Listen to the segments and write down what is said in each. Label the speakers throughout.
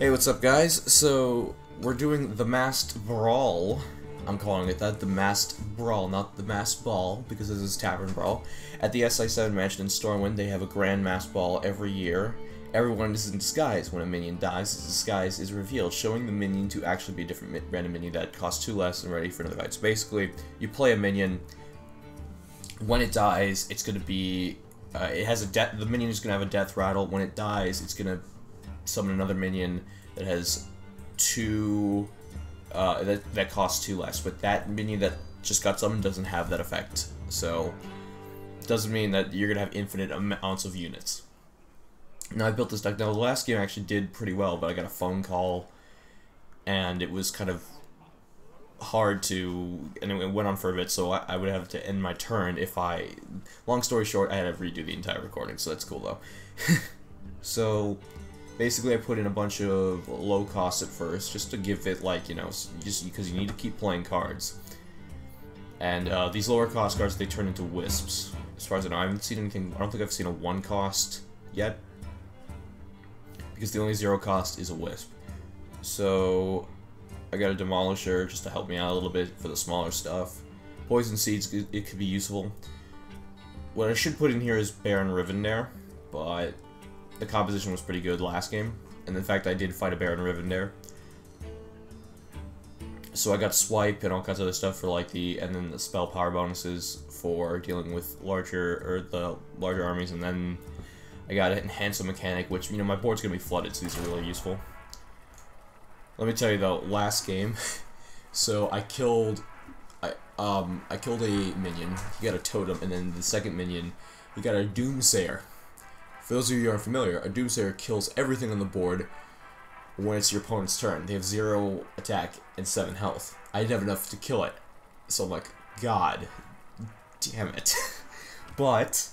Speaker 1: Hey, what's up, guys? So, we're doing the Masked Brawl. I'm calling it that, the Masked Brawl, not the Masked Ball, because this is Tavern Brawl. At the SI7 Mansion in Stormwind, they have a Grand Masked Ball every year. Everyone is in disguise. When a minion dies, the disguise is revealed, showing the minion to actually be a different mi random minion that costs two less and ready for another fight. So basically, you play a minion, when it dies, it's going to be... Uh, it has a death. The minion is going to have a death rattle. When it dies, it's going to summon another minion that has two uh, that that costs two less. But that minion that just got summoned doesn't have that effect, so doesn't mean that you're gonna have infinite amounts of units. Now I built this deck. Now the last game I actually did pretty well, but I got a phone call, and it was kind of hard to, and it went on for a bit. So I, I would have to end my turn if I. Long story short, I had to redo the entire recording, so that's cool though. so basically I put in a bunch of low costs at first, just to give it like, you know, just because you need to keep playing cards. And uh, these lower cost cards, they turn into wisps. As far as I know, I haven't seen anything, I don't think I've seen a one cost yet. Because the only zero cost is a wisp. So, I got a Demolisher just to help me out a little bit for the smaller stuff. Poison Seeds, it could be useful. What I should put in here is Baron Rivendare, but the composition was pretty good last game. And in fact, I did fight a Baron Rivendare. So I got Swipe and all kinds of other stuff for like the, and then the spell power bonuses for dealing with larger, or the larger armies, and then I got an Enhance-o Mechano, which, you know, my board's gonna be flooded, so these are really useful. Let me tell you though, last game, so I killed, I, um, I killed a minion, he got a totem, and then the second minion, he got a Doomsayer. For those of you who aren't familiar, a Doomsayer kills everything on the board when it's your opponent's turn. They have zero attack and seven health. I didn't have enough to kill it, so I'm like, God, damn it. but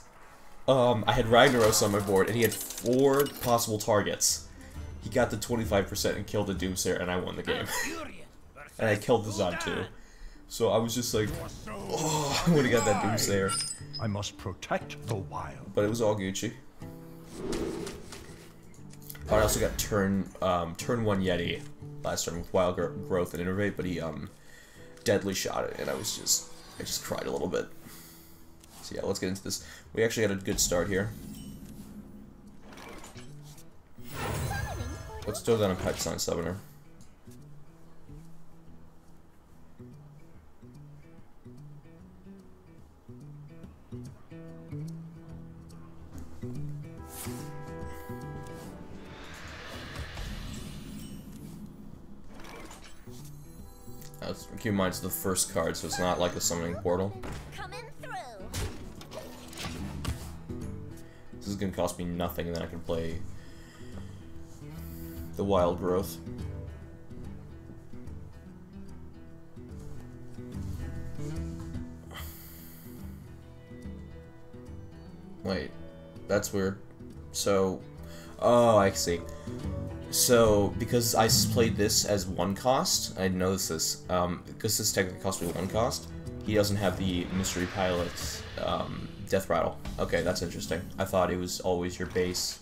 Speaker 1: um, I had Ragnaros on my board, and he had four possible targets. He got the 25% and killed the Doomsayer, and I won the game. and I killed the Zod too. So I was just like, oh, I would have got that Doomsayer.
Speaker 2: I must protect the wild.
Speaker 1: But it was all Gucci. Oh, I also got turn um, turn one Yeti last turn with Wild Growth and Innervate, but he um, deadly shot it, and I was just I just cried a little bit. So yeah, let's get into this. We actually had a good start here. Let's throw down a Python Summoner. Keep in mind it's the first card, so it's not like a summoning portal. This is gonna cost me nothing, and then I can play the Wild Growth. Wait, that's weird. So, oh, I see. So, because I played this as one cost, I noticed this, um, because this technically cost me one cost, he doesn't have the Mystery Pilot's um, Death Rattle. Okay, that's interesting. I thought it was always your base.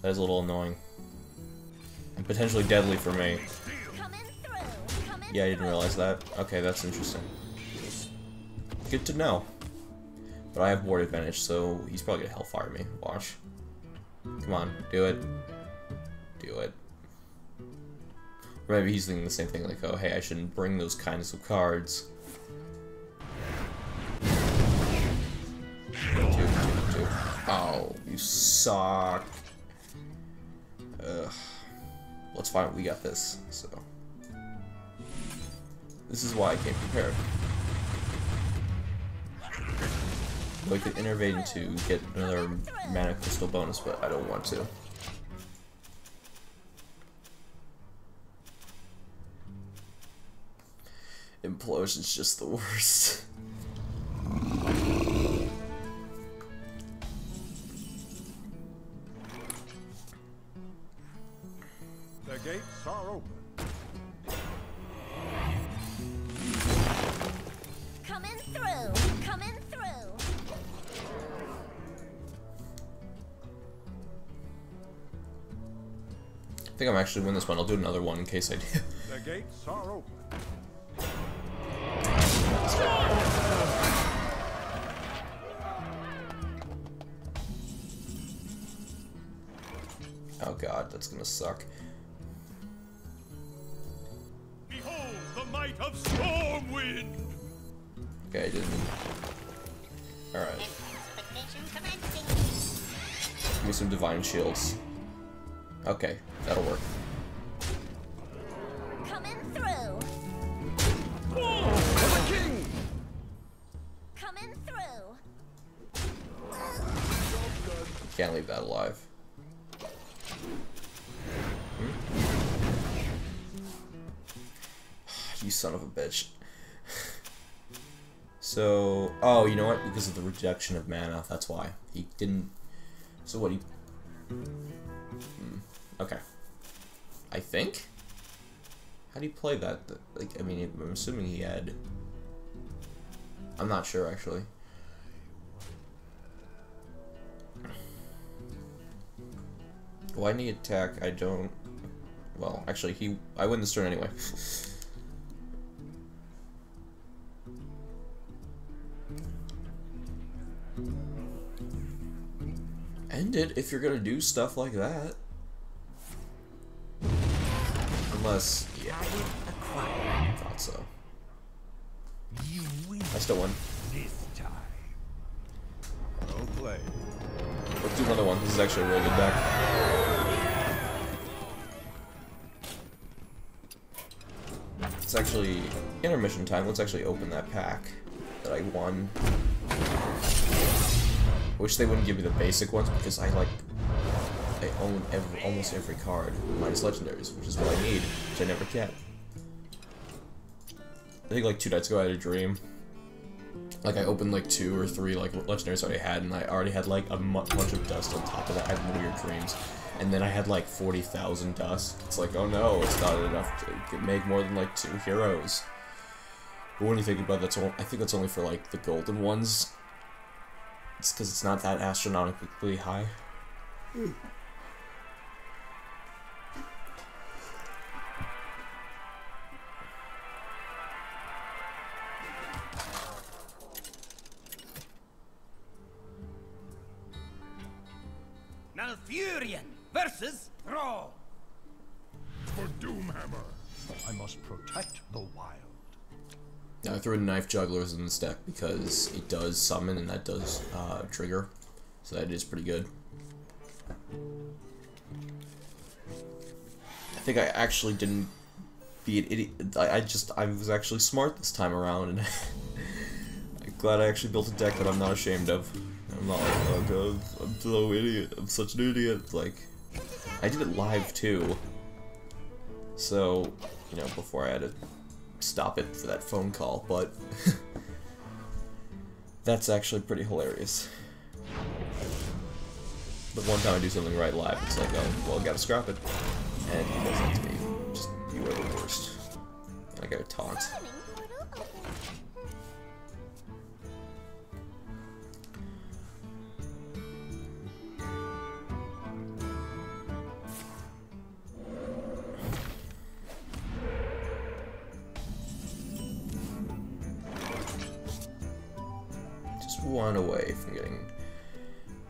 Speaker 1: That is a little annoying. And potentially deadly for me. Yeah, I didn't realize that. Okay, that's interesting. Good to know. But I have board advantage, so he's probably gonna Hellfire me. Watch. Come on, do it do it. Or maybe he's thinking the same thing, like, oh, hey, I shouldn't bring those kinds of cards. Two, two, two. Oh, you suck. Ugh. Let's find we got this, so. This is why I came prepared. We could innervate to get another mana crystal bonus, but I don't want to. Implosion's just the worst.
Speaker 2: The gates are open.
Speaker 3: Coming through, coming through.
Speaker 1: I think I'm actually win this one. I'll do another one in case I do.
Speaker 2: The gates are open.
Speaker 1: Oh god, that's gonna suck.
Speaker 2: Behold the might of Stormwind!
Speaker 1: Okay, I didn't. Alright. Give me some divine shields. Okay, that'll work.
Speaker 2: The
Speaker 1: rejection of mana, that's why. He didn't... So what, he... Hmm, Okay. I think? How do you play that? Like, I mean, I'm assuming he had... I'm not sure, actually. Why did he attack? I don't... Well, actually, he... I win this turn anyway. End it if you're gonna do stuff like that. Unless... Yeah, I thought so. I still won.
Speaker 2: this time. Well played.
Speaker 1: Let's do another one. This is actually a really good deck. It's actually intermission time. Let's actually open that pack that I won. Wish they wouldn't give me the basic ones because I like I own every, almost every card minus legendaries, which is what I need, which I never get. I think like two nights ago I had a dream like I opened like two or three like legendaries I already had, and I already had like a bunch of dust on top of that. I had weird dreams, and then I had like forty thousand dust. It's like, oh no, it's not enough to make more than like two heroes. But when you think about all, I think that's only for like the golden ones. It's because it's not that astronomically high.
Speaker 4: Malfurion
Speaker 1: in this deck because it does summon and that does uh, trigger, so that is pretty good. I think I actually didn't be an idiot. I, I just I was actually smart this time around, and I'm glad I actually built a deck that I'm not ashamed of. I'm not like, oh god, I'm so idiot. I'm such an idiot. Like, I did it live too. So, you know, before I had to stop it for that phone call, but that's actually pretty hilarious. But one time I do something right live, it's like, oh, well, I gotta scrap it. And he does that to me. Just, you are the worst. And I gotta taunt. One away from getting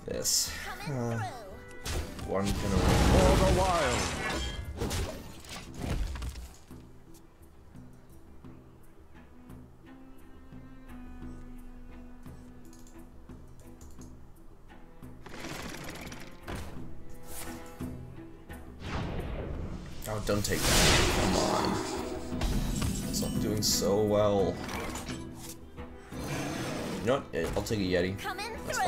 Speaker 1: this.
Speaker 3: Coming
Speaker 1: Uh,
Speaker 3: through.
Speaker 1: one can
Speaker 2: For the wild!
Speaker 1: Take a Yeti. That's.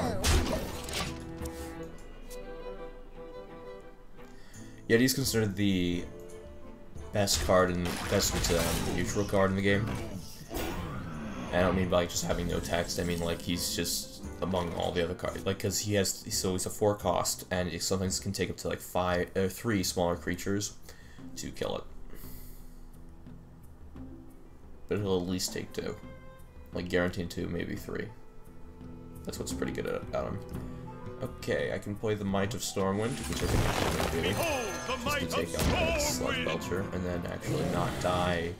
Speaker 1: Yeti's considered the best card and best um, neutral card in the game. And I don't mean by like, just having no text. I mean like he's just among all the other cards. Like because he has so he's a four cost and it sometimes can take up to like five or three smaller creatures to kill it. But he'll at least take two, like guaranteed two, maybe three. That's what's pretty good at, about him. Okay, I can play the Might of Stormwind, which I think I'm going to do.
Speaker 2: Behold the
Speaker 1: just to take out that
Speaker 2: Stormwind.
Speaker 1: Sludge Belcher and then actually not die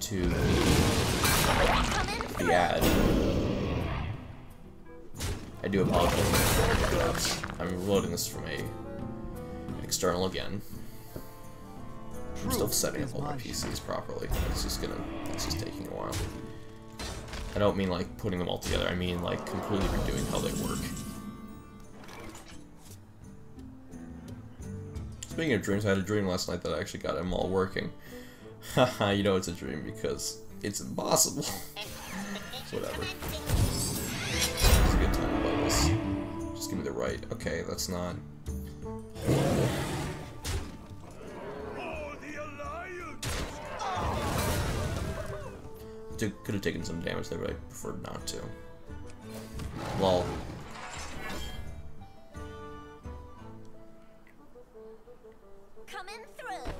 Speaker 1: to the,
Speaker 3: Coming
Speaker 1: ad. I do apologize for the hiccups. I'm loading this from a external again. I'm still setting up all my PCs properly. It's just gonna, it's just taking a while. I don't mean like putting them all together, I mean like completely redoing how they work. Speaking of dreams, I had a dream last night that I actually got them all working. Haha, you know it's a dream because it's impossible. whatever. It's a good time to this. Just give me the right. Okay, that's not Could have taken some damage there, but I preferred not to. Lol.
Speaker 3: Coming through.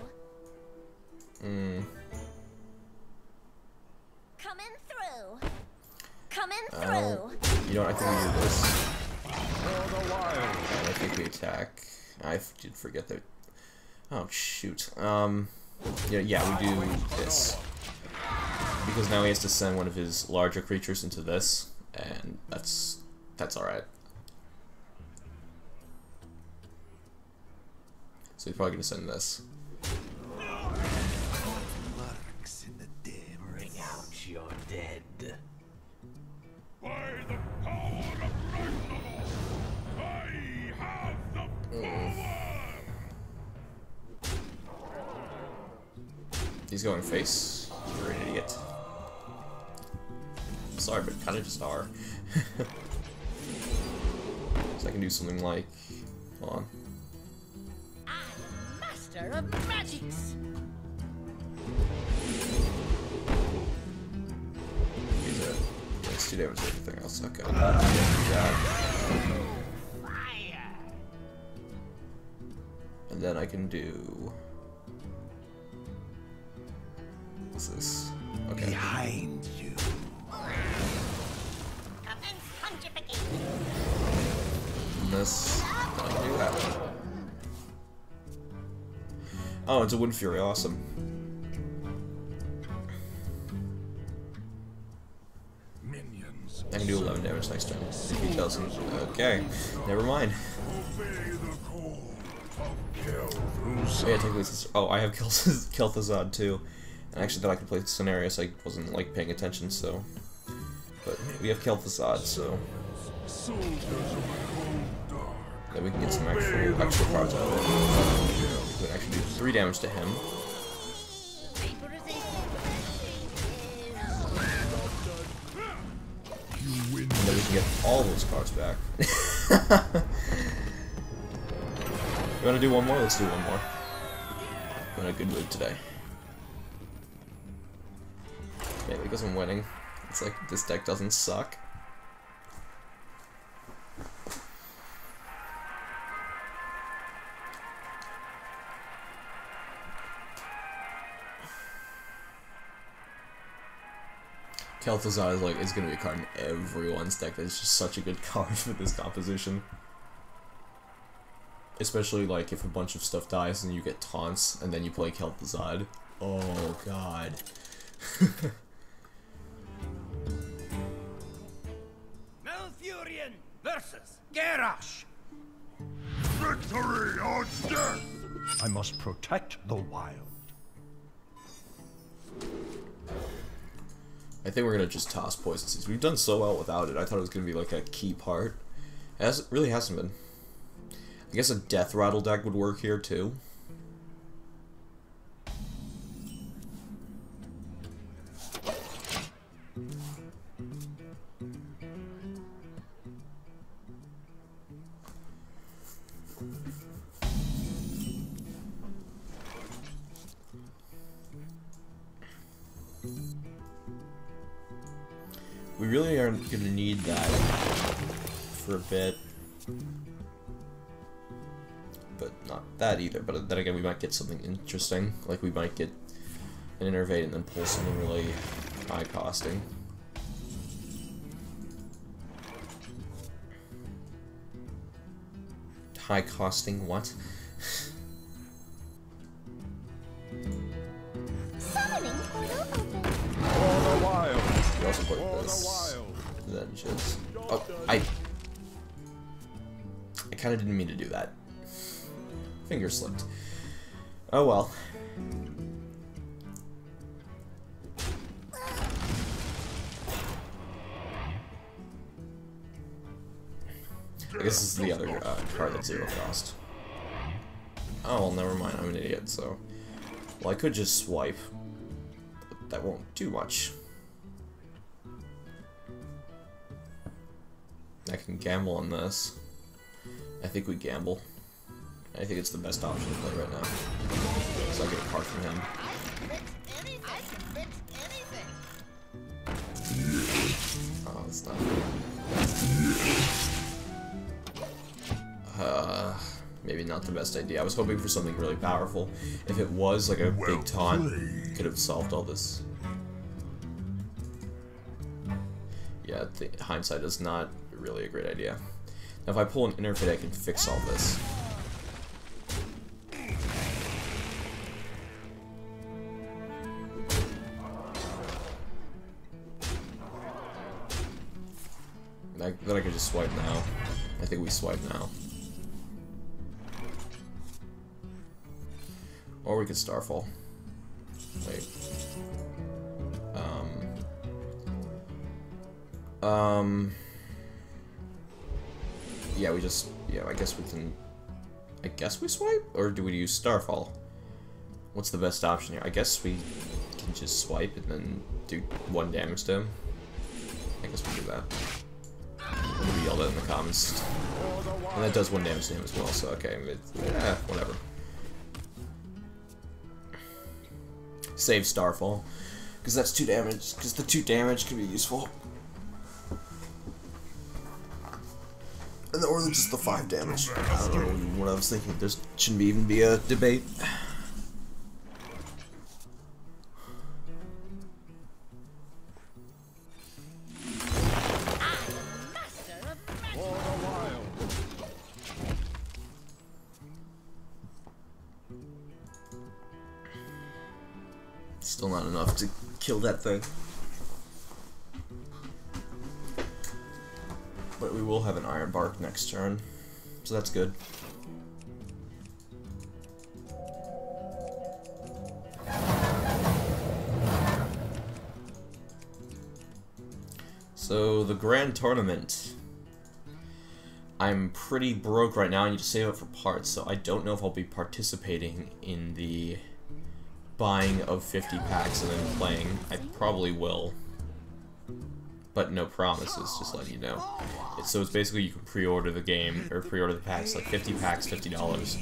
Speaker 1: Mm.
Speaker 3: Coming through. Coming through.
Speaker 1: don't. You know what? I think we do this.
Speaker 2: For the wild!
Speaker 1: I think we attack. I f- did forget that. Oh shoot. Um. Yeah, yeah, we do this because now he has to send one of his larger creatures into this, and that's that's all right. So he's probably gonna send this.
Speaker 4: Lurks in the dim. Bring out your dead.
Speaker 2: By the power of Ragnarok! I have the power!
Speaker 1: He's going face. You're an idiot. Sorry, but kind of just are. so I can do something like. Hold on.
Speaker 3: I'm master of magics.
Speaker 1: Use it. That's two damage to everything else. Okay. Ah, yeah.
Speaker 3: Fire.
Speaker 1: And then I can do. What's this? Okay.
Speaker 4: Behind
Speaker 1: this. Then I do that one. Oh, it's a Wind Fury. Awesome.
Speaker 2: Minions,
Speaker 1: I can do 11 damage next turn. If he doesn't. Okay. Never mind.
Speaker 2: obey the call of Kel'Thuzad.
Speaker 1: So yeah, technically oh, I have Kel'Thuz- Kel'Thuzad too. And I actually thought I could play Cenarius, I wasn't like paying attention, so. But we have Kel'Thuzad, so Then we can get some actual extra cards out of it. We can actually do 3 damage to him. And then we can get all those cards back. you wanna do one more? Let's do one more. I'm in a good mood today. Maybe because I'm winning. It's like this deck doesn't suck. Kel'Thuzad is like is gonna be a card in everyone's deck. It's just such a good card for this composition. Especially like if a bunch of stuff dies and you get taunts and then you play Kel'Thuzad. Oh god.
Speaker 4: Malfurion versus Garrosh.
Speaker 2: Victory or death! I must protect the wild.
Speaker 1: I think we're gonna just toss Poison Seeds. We've done so well without it. I thought it was gonna be like a key part. It has, really hasn't been. I guess a Death Rattle deck would work here too. might get something interesting. Like we might get an innervate and then pull something really high costing. High costing what? We
Speaker 2: also put
Speaker 1: this vengeance. Oh, I I kind of didn't mean to do that. Finger slipped. Oh well. I guess this is the other uh, card that's zero cost. Oh, well, never mind. I'm an idiot, so... Well, I could just swipe. But that won't do much. I can gamble on this. I think we gamble. I think it's the best option to play right now. So I get a card from him. Oh, that's not Uh, maybe not the best idea. I was hoping for something really powerful. If it was like a big taunt, could have solved all this. Yeah, the hindsight is not really a great idea. Now, if I pull an interfit, I can fix all this. I, then I could just swipe now. I think we swipe now. Or we could Starfall. Wait. Um. Um. Yeah, we just. Yeah, I guess we can. I guess we swipe? Or do we use Starfall? What's the best option here? I guess we can just swipe and then do one damage to him. I guess we do that. That in the comments. And that does one damage to him as well, so okay, yeah, whatever. Save Starfall. Because that's two damage, because the two damage can be useful. And or just the five damage. I don't know what I was thinking. There shouldn't even be a debate. Thing. But we will have an Iron Bark next turn, so that's good. So, the Grand Tournament. I'm pretty broke right now, I need to save up for parts, so I don't know if I'll be participating in the buying of 50 packs and then playing. I probably will. But no promises, just letting you know. So it's basically you can pre-order the game, or pre-order the packs, like 50 packs, $50.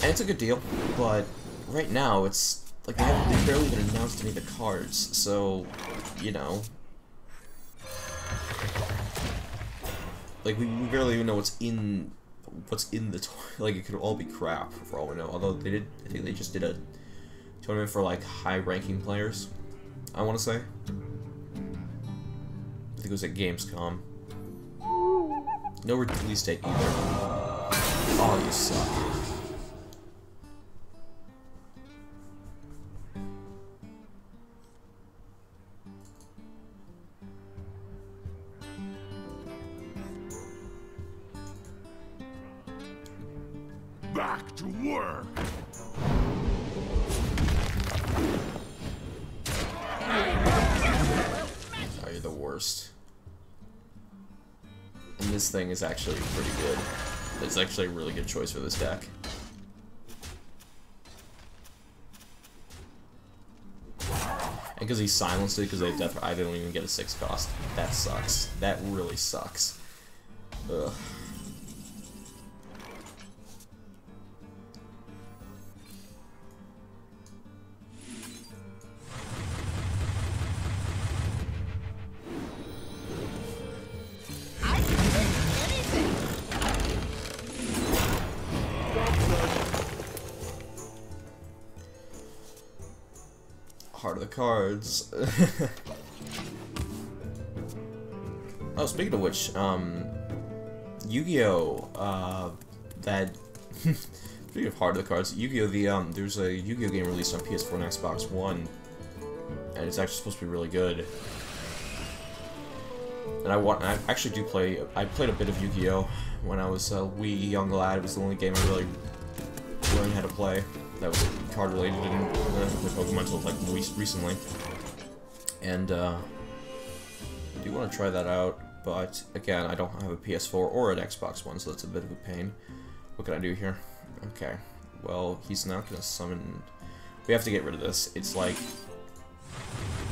Speaker 1: And it's a good deal, but right now it's, like, they, haven't, barely even announced any of the cards, so, you know. Like, we barely even know what's in, what's in the toy. Like, it could all be crap, for all we know. Although they did, I think they just did a tournament for like high ranking players. I want to say. I think it was at Gamescom. No release date either. Oh, you suck. Actually pretty good. It's actually a really good choice for this deck. And because he silenced it, because they def I didn't even get a six cost. That sucks. That really sucks. Ugh. Cards. oh, speaking of which, um, Yu-Gi-Oh! Uh, that. speaking of Heart of the cards, Yu-Gi-Oh! The um, there's a Yu-Gi-Oh! game released on PS4 and Xbox One, and it's actually supposed to be really good. And I want. I actually do play. I played a bit of Yu-Gi-Oh when I was a wee young lad. It was the only game I really learned how to play that was card related. I didn't learn how to play Pokemon until like re recently. And uh, I do want to try that out, but again, I don't have a PS4 or an Xbox One, so that's a bit of a pain. What can I do here? Okay. Well, he's not gonna summon. We have to get rid of this. It's like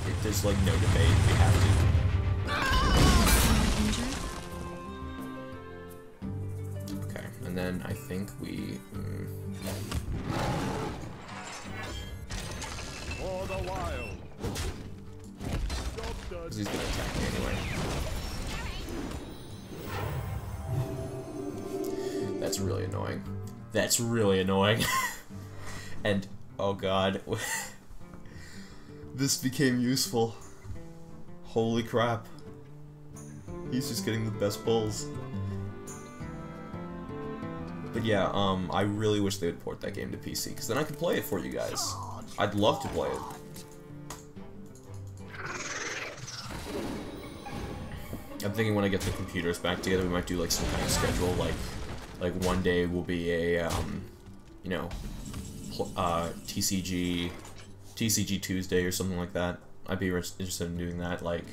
Speaker 1: it, there's like no debate. We have to. Okay, and then I think we. Mm,
Speaker 2: For the wild. Job done.
Speaker 1: 'cause he's gonna attack me anyway. That's really annoying. That's really annoying. and oh god, this became useful. Holy crap! He's just getting the best pulls. But yeah, um, I really wish they would port that game to PC, because then I could play it for you guys. I'd love to play it. I'm thinking when I get the computers back together, we might do like some kind of schedule, like, like one day will be a, um, you know, uh, TCG, TCG Tuesday or something like that. I'd be interested in doing that, like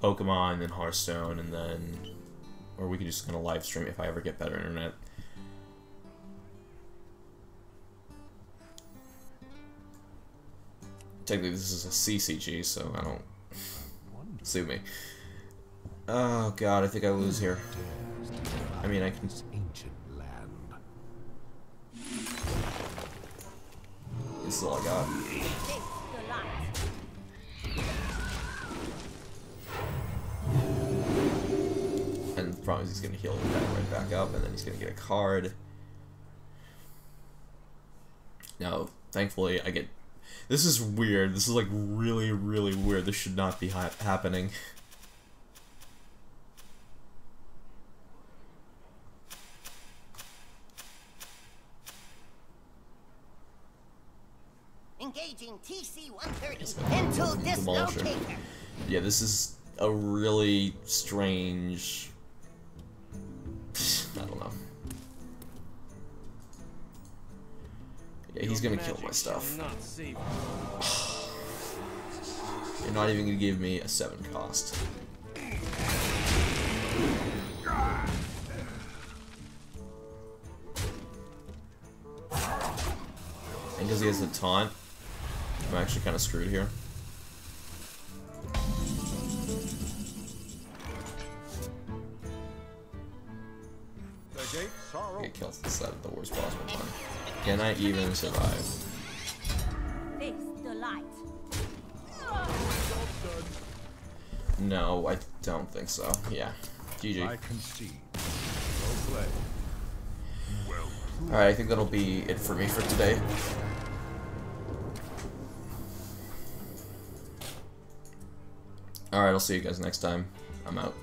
Speaker 1: Pokemon and Hearthstone, and then, or we could just kind of live stream if I ever get better internet. Technically, this is a CCG, so I don't sue me. Oh god, I think I lose here. I mean, I can.
Speaker 4: Ancient land.
Speaker 1: This is all I got. And the problem is he's gonna heal back right back up, and then he's gonna get a card. Now, thankfully, I get. This is weird. This is like really, really weird. This should not be ha happening. Yeah, this is a really strange. I don't know. Yeah, he's gonna kill my stuff. You're not even gonna give me a seven cost. And because he has a taunt, I'm actually kind of screwed here. Even survive?
Speaker 3: Face the light.
Speaker 2: Job done.
Speaker 1: No, I don't think so. Yeah.
Speaker 2: I
Speaker 1: GG.
Speaker 2: concede. Well. Well
Speaker 1: Alright, I think that'll be it for me for today. Alright, I'll see you guys next time. I'm out.